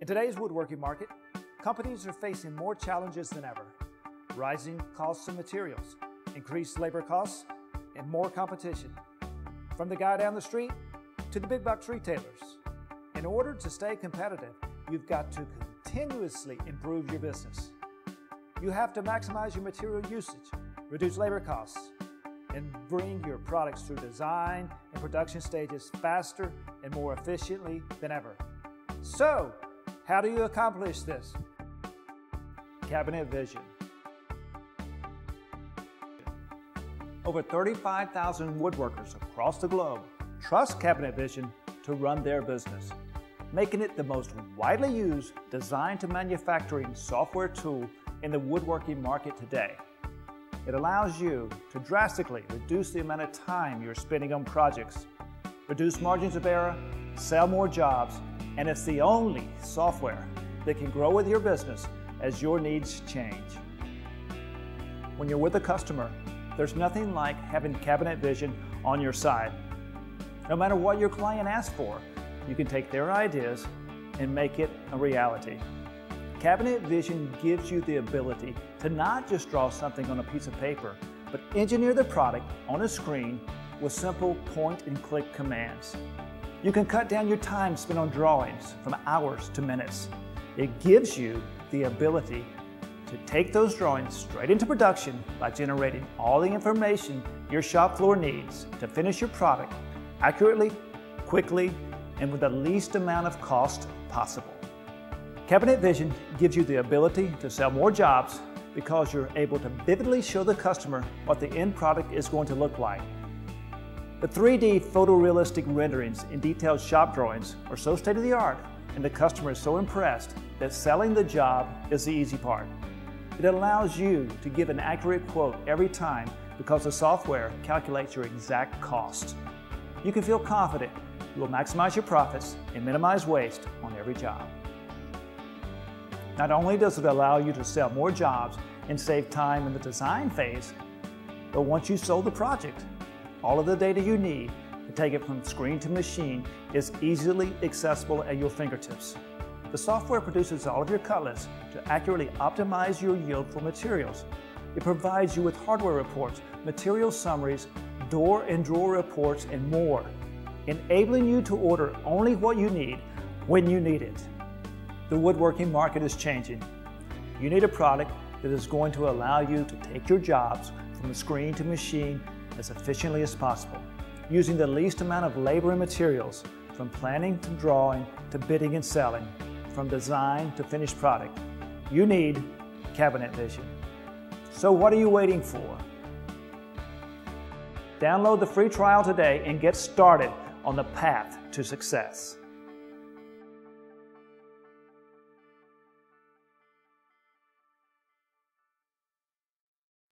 In today's woodworking market, companies are facing more challenges than ever. Rising costs of materials, increased labor costs, and more competition. From the guy down the street to the big box retailers. In order to stay competitive, you've got to continuously improve your business. You have to maximize your material usage, reduce labor costs, and bring your products through design and production stages faster and more efficiently than ever. So, how do you accomplish this? Cabinet Vision. Over 35,000 woodworkers across the globe trust Cabinet Vision to run their business, making it the most widely used design to manufacturing software tool in the woodworking market today. It allows you to drastically reduce the amount of time you're spending on projects, reduce margins of error, sell more jobs, and it's the only software that can grow with your business as your needs change. When you're with a customer, there's nothing like having Cabinet Vision on your side. No matter what your client asks for, you can take their ideas and make it a reality. Cabinet Vision gives you the ability to not just draw something on a piece of paper, but engineer the product on a screen with simple point and click commands. You can cut down your time spent on drawings from hours to minutes. It gives you the ability to take those drawings straight into production by generating all the information your shop floor needs to finish your product accurately, quickly, and with the least amount of cost possible. Cabinet Vision gives you the ability to sell more jobs because you're able to vividly show the customer what the end product is going to look like the 3D photorealistic renderings and detailed shop drawings are so state-of-the-art and the customer is so impressed that selling the job is the easy part. It allows you to give an accurate quote every time because the software calculates your exact cost. You can feel confident you will maximize your profits and minimize waste on every job. Not only does it allow you to sell more jobs and save time in the design phase, but once you sold the project, all of the data you need to take it from screen to machine is easily accessible at your fingertips. The software produces all of your cut lists to accurately optimize your yield for materials. It provides you with hardware reports, material summaries, door and drawer reports, and more, enabling you to order only what you need when you need it. The woodworking market is changing. You need a product that is going to allow you to take your jobs from the screen to machine as efficiently as possible, using the least amount of labor and materials, from planning to drawing to bidding and selling, from design to finished product. You need Cabinet Vision. So what are you waiting for? Download the free trial today and get started on the path to success.